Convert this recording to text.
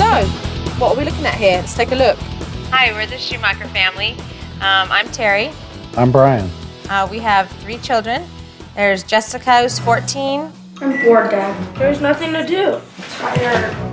So, what are we looking at here? Let's take a look. Hi, we're the Schumacher family. Um, I'm Terry. I'm Brian. Uh, we have three children. There's Jessica, who's 14. I'm bored, Dad. There's nothing to do. Tired.